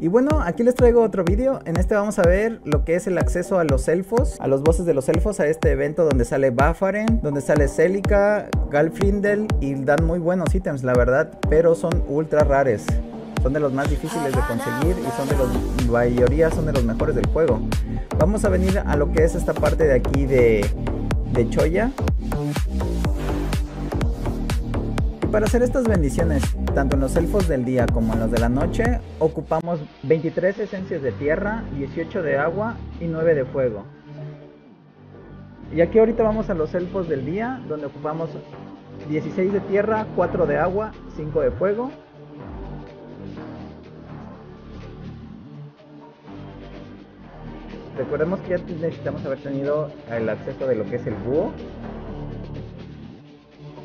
Y bueno, aquí les traigo otro vídeo. En este vamos a ver lo que es el acceso a los elfos, a los bosses de los elfos, a este evento donde sale Bafaren, donde sale Celica, Galfrindel y dan muy buenos ítems, la verdad, pero son ultra rares. Son de los más difíciles de conseguir y son de los, mayoría son de los mejores del juego. Vamos a venir a lo que es esta parte de aquí de, de Choya. Para hacer estas bendiciones, tanto en los elfos del día como en los de la noche, ocupamos 23 esencias de tierra, 18 de agua y 9 de fuego. Y aquí ahorita vamos a los elfos del día, donde ocupamos 16 de tierra, 4 de agua, 5 de fuego Recordemos que ya necesitamos haber tenido el acceso de lo que es el búho.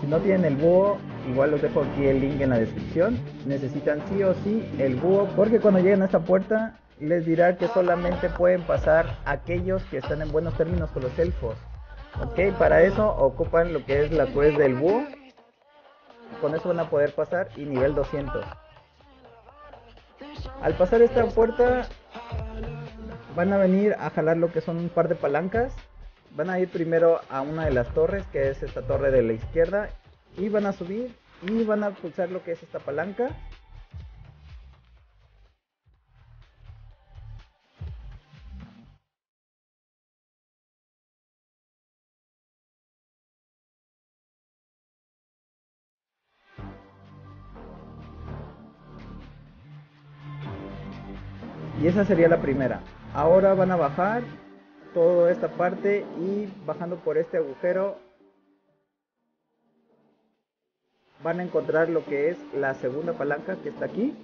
Si no tienen el búho, igual os dejo aquí el link en la descripción. Necesitan sí o sí el búho porque cuando lleguen a esta puerta les dirá que solamente pueden pasar aquellos que están en buenos términos con los elfos. Ok, para eso ocupan lo que es la quest del búho. Con eso van a poder pasar y nivel 200. Al pasar esta puerta van a venir a jalar lo que son un par de palancas. Van a ir primero a una de las torres, que es esta torre de la izquierda, y van a subir y van a pulsar lo que es esta palanca. Y esa sería la primera. Ahora van a bajar toda esta parte y bajando por este agujero van a encontrar lo que es la segunda palanca que está aquí.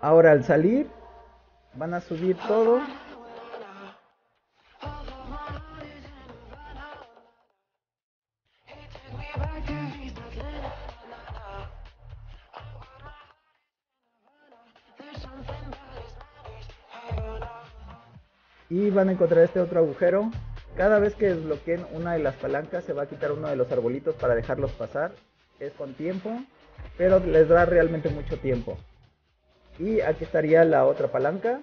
Ahora al salir van a subir todo y van a encontrar este otro agujero. Cada vez que desbloqueen una de las palancas se va a quitar uno de los arbolitos para dejarlos pasar. Es con tiempo, pero les da realmente mucho tiempo. Y aquí estaría la otra palanca.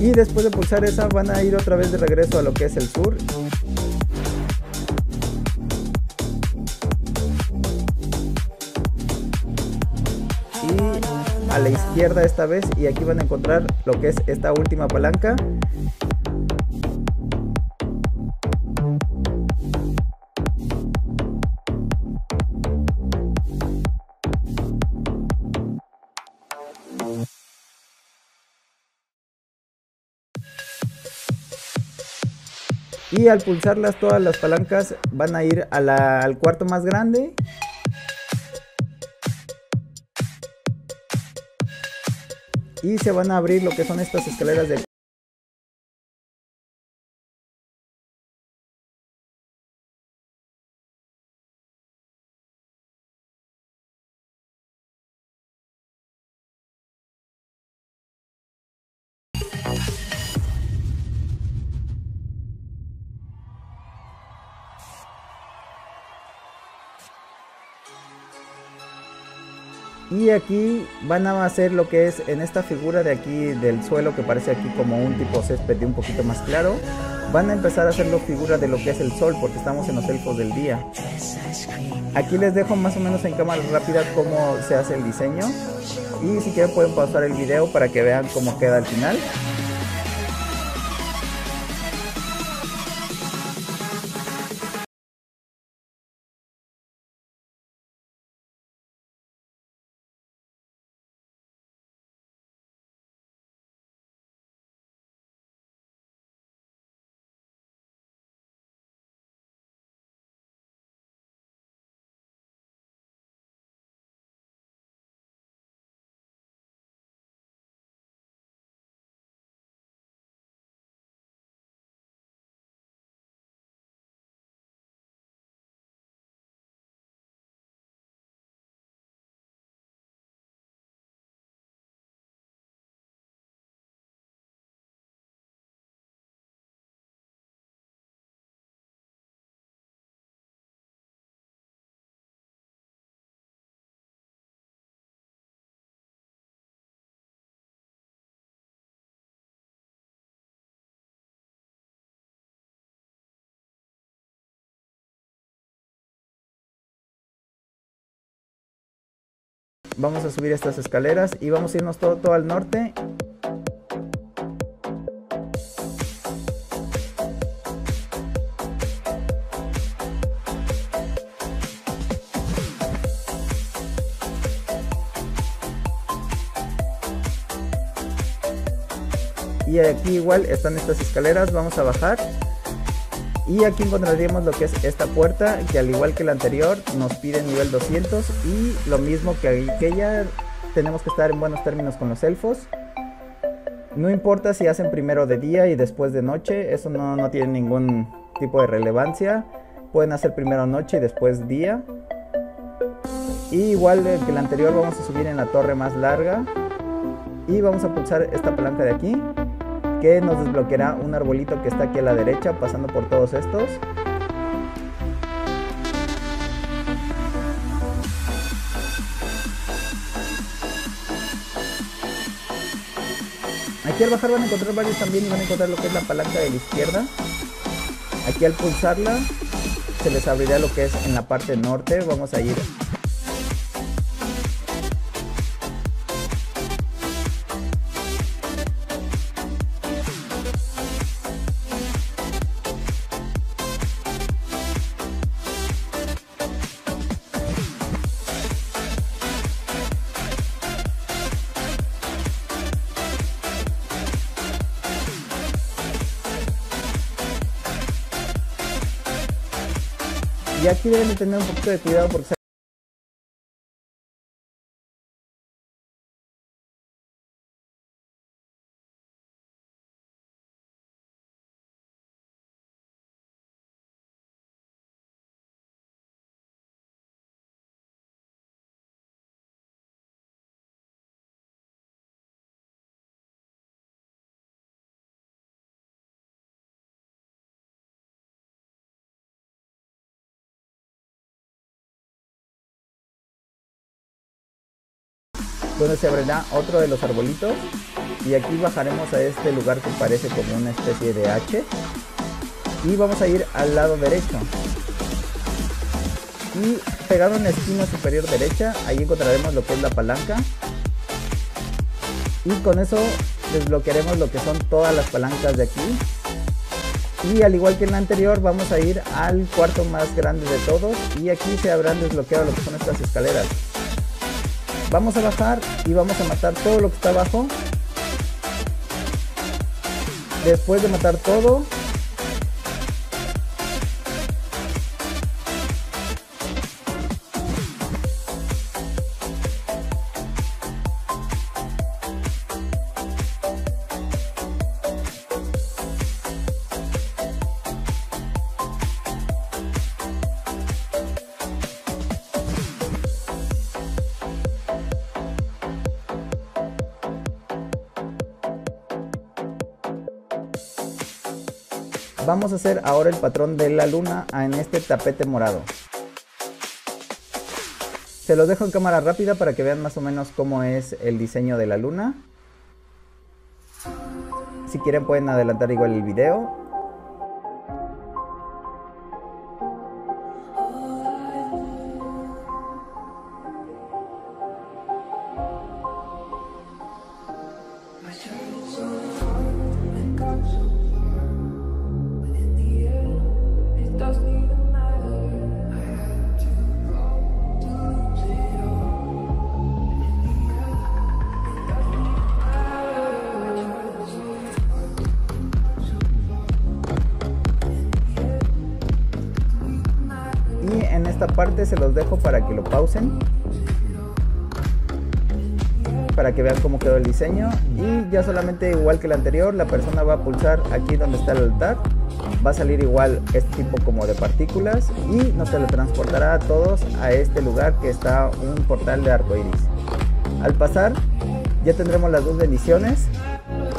Y después de pulsar esa van a ir otra vez de regreso a lo que es el sur izquierda esta vez y aquí van a encontrar lo que es esta última palanca. Y al pulsarlas todas las palancas van a ir al cuarto más grande y se van a abrir lo que son estas escaleras de Y aquí van a hacer lo que es en esta figura de aquí del suelo que parece aquí como un tipo césped de un poquito más claro. Van a empezar a hacerlo figura de lo que es el sol porque estamos en los elfos del día. Aquí les dejo más o menos en cámara rápida cómo se hace el diseño. Y si quieren pueden pausar el video para que vean cómo queda al final. Vamos a subir estas escaleras y vamos a irnos todo, todo al norte. Y aquí igual están estas escaleras vamos a bajar y aquí encontraríamos lo que es esta puerta que al igual que la anterior nos pide nivel 200 y lo mismo que aquella tenemos que estar en buenos términos con los elfos. No importa si hacen primero de día y después de noche eso no, no tiene ningún tipo de relevancia. Pueden hacer primero noche y después día. Y igual que la anterior vamos a subir en la torre más larga. Y vamos a pulsar esta palanca de aquí que nos desbloqueará un arbolito que está aquí a la derecha pasando por todos estos. Aquí al bajar van a encontrar varios también y van a encontrar lo que es la palanca de la izquierda. Aquí al pulsarla se les abrirá lo que es en la parte norte. Vamos a ir Y aquí deben de tener un poquito de cuidado porque donde se abrirá otro de los arbolitos y aquí bajaremos a este lugar que parece como una especie de H y vamos a ir al lado derecho. Y pegado en la esquina superior derecha ahí encontraremos lo que es la palanca y con eso desbloquearemos lo que son todas las palancas de aquí. Y al igual que en la anterior vamos a ir al cuarto más grande de todos y aquí se habrán desbloqueado lo que son estas escaleras Vamos a bajar y vamos a matar todo lo que está abajo. Después de matar todo, Vamos a hacer ahora el patrón de la luna en este tapete morado. Se los dejo en cámara rápida para que vean más o menos cómo es el diseño de la luna. Si quieren pueden adelantar igual el video parte se los dejo para que lo pausen. Para que vean cómo quedó el diseño. Y ya solamente igual que el anterior la persona va a pulsar aquí donde está el altar. Va a salir igual este tipo como de partículas. Y nos teletransportará a todos a este lugar que está un portal de arco iris al pasar ya tendremos las dos bendiciones.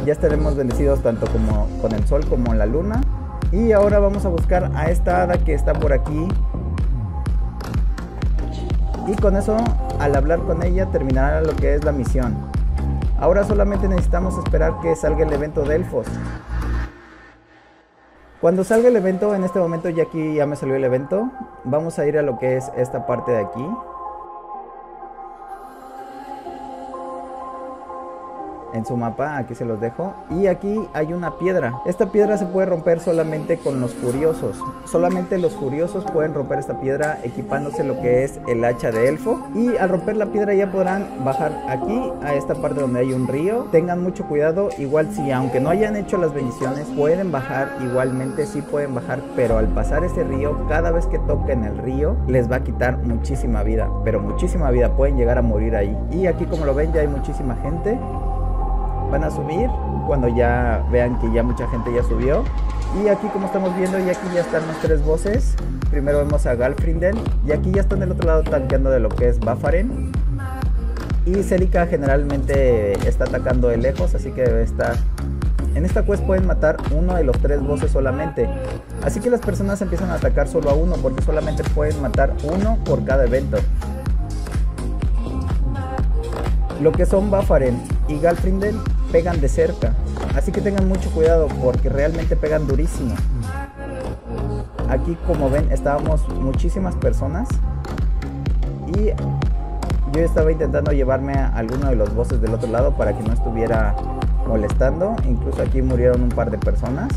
Ya estaremos bendecidos tanto como con el sol como la luna. Y ahora vamos a buscar a esta hada que está por aquí y con eso al hablar con ella terminará lo que es la misión. Ahora solamente necesitamos esperar que salga el evento de elfos. Cuando salga el evento, en este momento ya aquí ya me salió el evento, vamos a ir a lo que es esta parte de aquí. En su mapa, aquí se los dejo. Y aquí hay una piedra. Esta piedra se puede romper solamente con los furiosos. Solamente los furiosos pueden romper esta piedra equipándose lo que es el hacha de elfo. Y al romper la piedra ya podrán bajar aquí a esta parte donde hay un río. Tengan mucho cuidado, igual si aunque no hayan hecho las bendiciones, pueden bajar igualmente, sí pueden bajar, pero al pasar ese río, cada vez que toquen el río, les va a quitar muchísima vida, pero muchísima vida, pueden llegar a morir ahí. Y aquí como lo ven ya hay muchísima gente van a subir cuando ya vean que ya mucha gente ya subió. Y aquí como estamos viendo, y aquí ya están los tres voces. Primero vemos a Galfrindel y aquí ya están del otro lado tanqueando de lo que es Bafaren. Y Celica generalmente está atacando de lejos, así que debe estar... En esta quest pueden matar uno de los tres voces solamente. Así que las personas empiezan a atacar solo a uno, porque solamente pueden matar uno por cada evento. Lo que son Bafaren y Galfrindel pegan de cerca. Así que tengan mucho cuidado porque realmente pegan durísimo. Aquí como ven estábamos muchísimas personas y yo estaba intentando llevarme a alguno de los bosses del otro lado para que no estuviera molestando. Incluso aquí murieron un par de personas.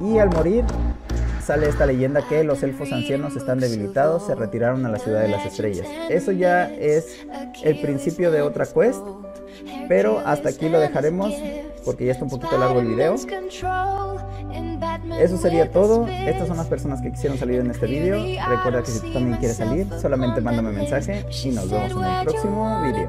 Y al morir sale esta leyenda que los elfos ancianos están debilitados, se retiraron a la ciudad de las estrellas. Eso ya es el principio de otra quest, pero hasta aquí lo dejaremos porque ya está un poquito largo el video. Eso sería todo. Estas son las personas que quisieron salir en este video. Recuerda que si tú también quieres salir, solamente mándame un mensaje y nos vemos en el próximo video.